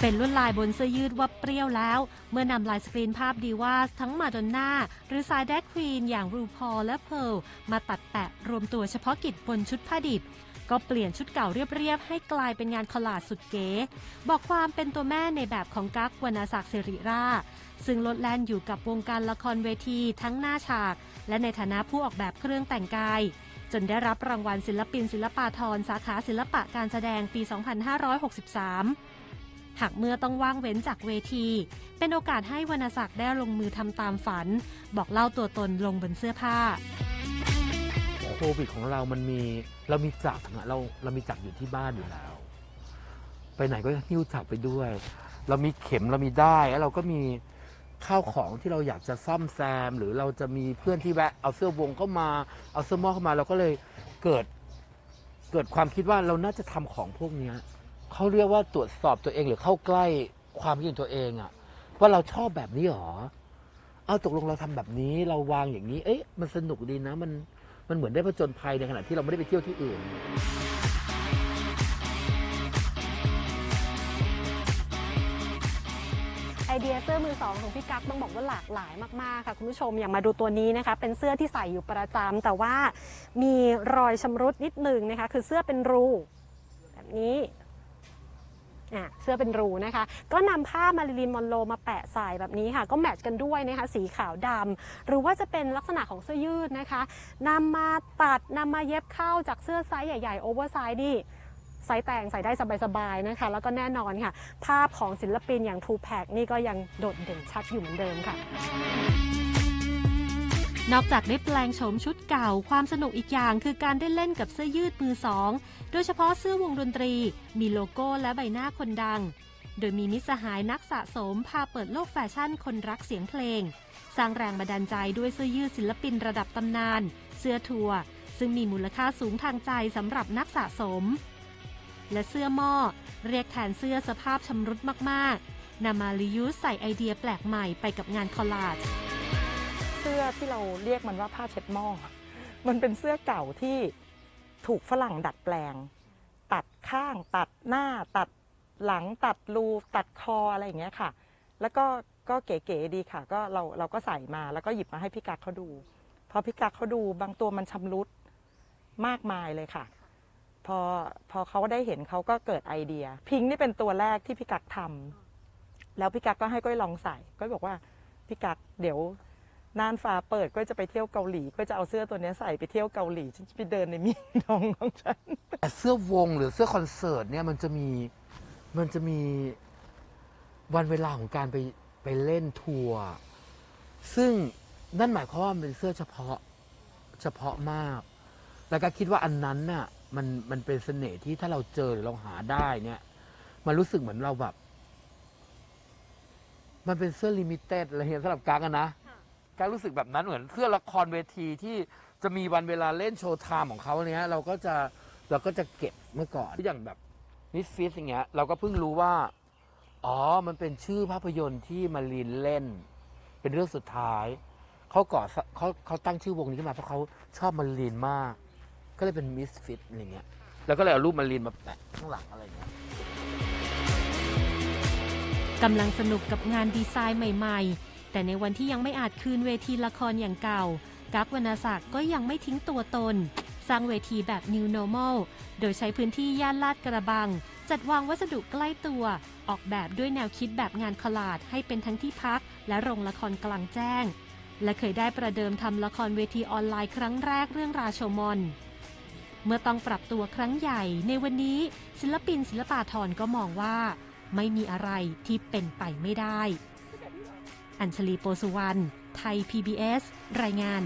เป็นลวดลายบนเสื้อยืดว่าเปรี้ยวแล้ว เมื่อนำลายสกรีนภาพดีว่าทั้งมาดอนน่าหรือสายแดกควีนอย่างรูพอลและเพร์ลมาตัดแปะรวมตัวเฉพาะกิจบนชุดผ้าดิบ ก็เปลี่ยนชุดเก่าเรียบ ๆ ให้กลายเป็นงานคอลลาจสุดเก๋ บอกความเป็นตัวแม่ในแบบของกั๊กวรรณศักดิ์สิริราซึ่งลดแล่นอยู่กับวงการละครเวทีทั้งหน้าฉาก และในฐานะผู้ออกแบบเครื่องแต่งกาย จนได้รับรางวัลศิลปินศิลปาธรสาขาศิลปะการแสดงปี 2563 หากเมื่อต้องว่างเว้นจากเวที เป็นโอกาสให้วรรณศักดิ์ได้ลงมือทำตามฝัน บอกเล่าตัวตนลงบนเสื้อผ้าโควิดของเรามันมีเรามีจักรอะเราเรามีจักรอยู่ที่บ้านอยู่แล้ว ไปไหนก็หิ้วจักรไปด้วย เรามีเข็มเรามีได้แล้วเราก็มีข้าวของที่เราอยากจะซ่อมแซม หรือเราจะมีเพื่อนที่แวะเอาเสื้อวงเข้ามา เอาเสื้อหม้อเข้ามา เราก็เลยเกิดเกิดความคิดว่าเราน่าจะทำของพวกเนี้ย เขาเรียกว่าตรวจสอบตัวเองหรือเข้าใกล้ความคิดของตัวเองอะว่าเราชอบแบบนี้หรอเอาตกลงเราทำแบบนี้เราวางอย่างนี้ เอ๊ะมันสนุกดีนะ มันมันเหมือนได้ผจญภัยในขณะที่เราไม่ได้ไปเที่ยวที่อื่น ไอเดียเสื้อมือสองของพี่กั๊กต้องบอกว่าหลากหลายมากๆค่ะคุณผู้ชมอย่างมาดูตัวนี้นะคะ เป็นเสื้อที่ใส่อยู่ประจำแต่ว่ามีรอยชำรุดนิดหนึ่งนะคะ คือเสื้อเป็นรูแบบนี้ อะเสื้อเป็นรูนะคะ ก็นำผ้ามาริลินมอนโรมาแปะใส่แบบนี้ค่ะ ก็ match กันด้วยนะคะ สีขาวดำหรือว่าจะเป็นลักษณะของเสื้อยืดนะคะนำมาตัดนำมาเย็บเข้าจากเสื้อไซส์ใหญ่ๆ oversize นี่ไซส์แต่งใส่ได้สบายๆนะคะ แล้วก็แน่นอนค่ะ ภาพของศิลปินอย่าง Tupac นี่ก็ยังโดดเด่นชัดอยู่เหมือนเดิมค่ะ นอกจากได้แปลงโฉมชุดเก่า ความสนุกอีกอย่างคือการได้เล่นกับเสื้อยืดมือสอง โดยเฉพาะเสื้อวงดนตรี มีโลโก้และใบหน้าคนดัง โดยมีมิสหายนักสะสมพาเปิดโลกแฟชั่นคนรักเสียงเพลง สร้างแรงบันดาลใจด้วยเสื้อยืดศิลปินระดับตำนาน เสื้อทัวร์ซึ่งมีมูลค่าสูงทางใจสำหรับนักสะสม และเสื้อหม้อเรียกแทนเสื้อสภาพชำรุดมากๆนำมารียูสใส่ไอเดียแปลกใหม่ไปกับงานคอลลาจ สื้อที่เราเรียกมันว่าผ้าเช็ดหม้อ มันเป็นเสื้อเก่าที่ถูกฝรั่งดัดแปลง ตัดข้าง ตัดหน้า ตัดหลัง ตัดรู ตัดคออะไรอย่างเงี้ยค่ะ แล้วก็ก็เก๋ๆดีค่ะ ก็เราเราก็ใส่มาแล้วก็หยิบมาให้พี่กักเขาดู พอพี่กักเขาดูบางตัวมันชำรุดมากมายเลยค่ะ พอพอเขาได้เห็นเขาก็เกิดไอเดีย พิงค์นี่เป็นตัวแรกที่พี่กักทำแล้วพี่กักก็ให้ก้อยลองใส่ก้อยบอกว่าพี่กักเดี๋ยว น่านฟ้าเปิดก็จะไปเที่ยวเกาหลี ก็จะเอาเสื้อตัวนี้ใส่ไปเที่ยวเกาหลีฉันจะไปเดินในมีน้องของฉันแต่เสื้อวงหรือเสื้อคอนเสิร์ตเนี่ยมันจะมีมันจะมีวันเวลาของการไปไปเล่นทัวร์ซึ่งนั่นหมายความว่ามันเป็นเสื้อเฉพาะเฉพาะมาก แล้วก็คิดว่าอันนั้นน่ะมันมันเป็นเสน่ห์ที่ถ้าเราเจอหรือเราหาได้เนี่ย มันรู้สึกเหมือนเราแบบ มันเป็นเสื้อ limited อะไรเงี้ยสำหรับกั๊กอะนะ กั๊กรู้สึกแบบนั้นเหมือนเสื้อละครเวทีที่จะมีวันเวลาเล่น showtime ของเขาเนี้ยเราก็จะเราก็จะเก็บเมื่อก่อนอย่างแบบ Misfits อย่างเงี้ยเราก็เพิ่งรู้ว่า อ๋อมันเป็นชื่อภาพยนตร์ที่มาริลินเล่น เป็นเรื่องสุดท้ายเขาก่อสเขาเขาตั้งชื่อวงนี้ขึ้นมาเพราะเขาชอบมาริลินมาก ก็เลยเป็นมิสฟิตอะไรเงี้ยแล้วก็เลยเอารูปมารีนมาแปะข้างหลังอะไรเงี้ยกำลังสนุกกับงานดีไซน์ใหม่ ๆ แต่ในวันที่ยังไม่อาจคืนเวทีละครอย่างเก่า กั๊กวรรณศักดิ์ก็ยังไม่ทิ้งตัวตน สร้างเวทีแบบ New Normal โดยใช้พื้นที่ย่านลาดกระบัง จัดวางวัสดุใกล้ตัว ออกแบบด้วยแนวคิดแบบงานคลลาดให้เป็นทั้งที่พัก และโรงละครกลางแจ้ง และเคยได้ประเดิมทำละครเวทีออนไลน์ครั้งแรกเรื่องราโชมอนเมื่อต้องปรับตัวครั้งใหญ่ ในวันนี้ศิลปินศิลปาธรก็มองว่า ไม่มีอะไรที่เป็นไปไม่ได้ อัญชลีโปสุวรรณ ไทย PBS รายงาน